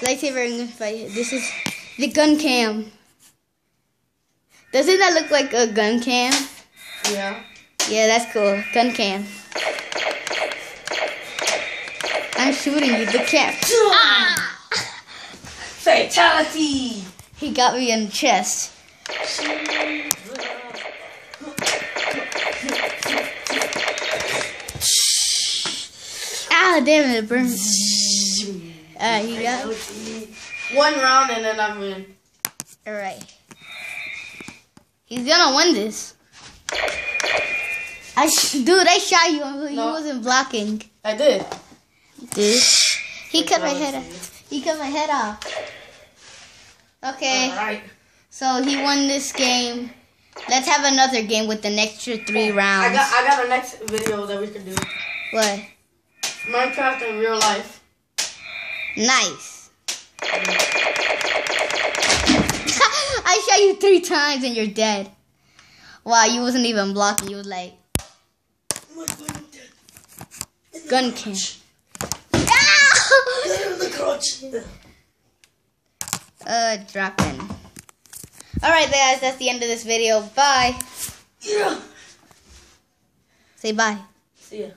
Lightsaber and gunfight. This is the gun cam. Doesn't that look like a gun cam? Yeah. Yeah, that's cool. Gun cam. I'm shooting you. The cam. Ah! Fatality. He got me in the chest. Ah, damn it, it burned. Uh, he got. One round and then I'm in. Alright. He's gonna win this. I sh- dude, I shot you you No. wasn't blocking. I did. Dude. He cut my head off. He cut my head off. Okay, Alright. so he won this game. Let's have another game with an extra three rounds. I got I got a next video that we can do. what? Minecraft in real life. Nice. I shot you three times and you're dead. Wow, you wasn't even blocking. You was like gun cam. the crotch. uh, dropping. All right, guys, that's the end of this video. Bye. Yeah. Say bye. See ya.